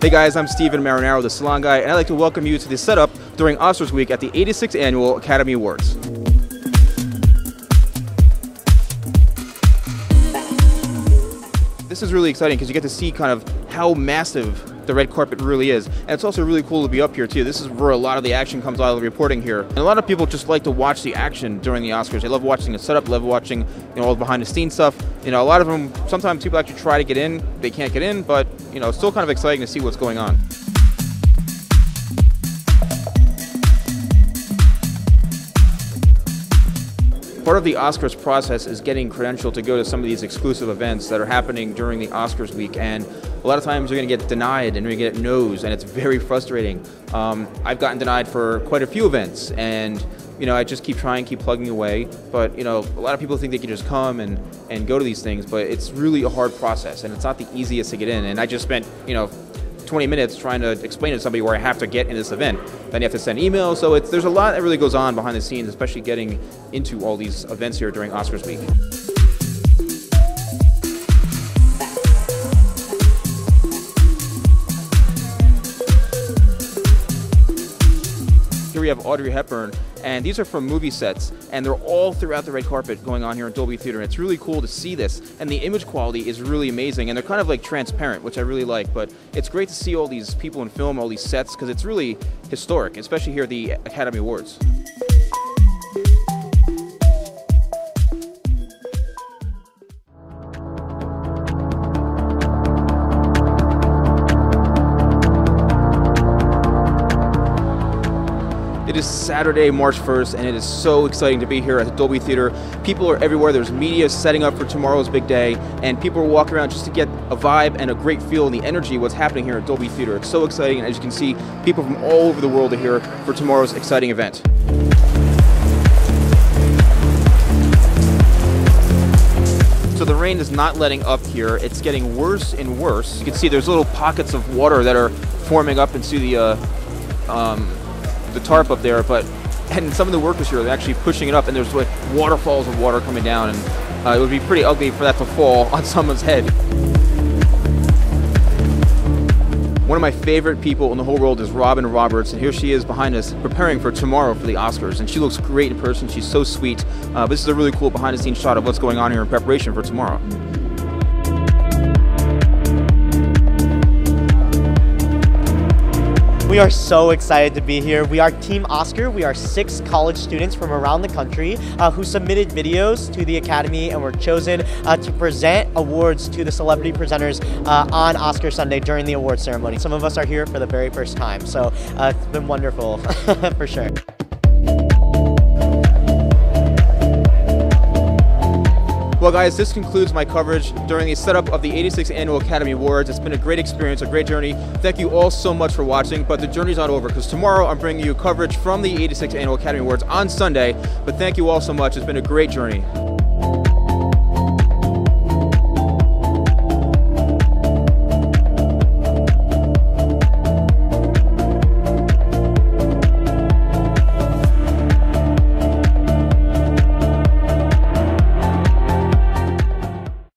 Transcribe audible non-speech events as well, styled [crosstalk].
Hey guys, I'm Stephen Marinaro, the Salon Guy, and I'd like to welcome you to the setup during Oscars Week at the 86th Annual Academy Awards. This is really exciting because you get to see kind of how massive the red carpet really is. And it's also really cool to be up here too. This is where a lot of the action comes out of the reporting here. And a lot of people just like to watch the action during the Oscars. They love watching the setup, love watching you know all the behind the scenes stuff. You know, a lot of them sometimes people actually try to get in, they can't get in, but you know, it's still kind of exciting to see what's going on. Part of the Oscars process is getting credentialed to go to some of these exclusive events that are happening during the Oscars week. And a lot of times you're going to get denied and you're going to get no's, and it's very frustrating. Um, I've gotten denied for quite a few events, and you know, I just keep trying, keep plugging away. But you know, a lot of people think they can just come and and go to these things, but it's really a hard process, and it's not the easiest to get in. And I just spent, you know, 20 minutes trying to explain to somebody where I have to get in this event. Then you have to send emails. So there's a lot that really goes on behind the scenes, especially getting into all these events here during Oscars week. Here we have Audrey Hepburn, and these are from movie sets, and they're all throughout the red carpet going on here in Dolby Theater. And it's really cool to see this, and the image quality is really amazing, and they're kind of like transparent, which I really like. But it's great to see all these people in film, all these sets, because it's really historic, especially here at the Academy Awards. Is Saturday, March 1st, and it is so exciting to be here at the Dolby Theater. People are everywhere. There's media setting up for tomorrow's big day, and people are walking around just to get a vibe and a great feel and the energy of what's happening here at Dolby Theater. It's so exciting, and as you can see, people from all over the world are here for tomorrow's exciting event. So the rain is not letting up here. It's getting worse and worse. You can see there's little pockets of water that are forming up into the uh, um, the tarp up there, but and some of the workers here are actually pushing it up, and there's like waterfalls of water coming down, and uh, it would be pretty ugly for that to fall [laughs] on someone's head. One of my favorite people in the whole world is Robin Roberts, and here she is behind us preparing for tomorrow for the Oscars. And she looks great in person. She's so sweet. Uh, this is a really cool behind the scenes shot of what's going on here in preparation for tomorrow. We are so excited to be here. We are Team Oscar. We are six college students from around the country uh, who submitted videos to the Academy and were chosen uh, to present awards to the celebrity presenters uh, on Oscar Sunday during the award ceremony. Some of us are here for the very first time, so uh, it's been wonderful [laughs] for sure. Well, guys, this concludes my coverage during the setup of the 86th Annual Academy Awards. It's been a great experience, a great journey. Thank you all so much for watching, but the journey's not over because tomorrow I'm bringing you coverage from the 86th Annual Academy Awards on Sunday. But thank you all so much. It's been a great journey.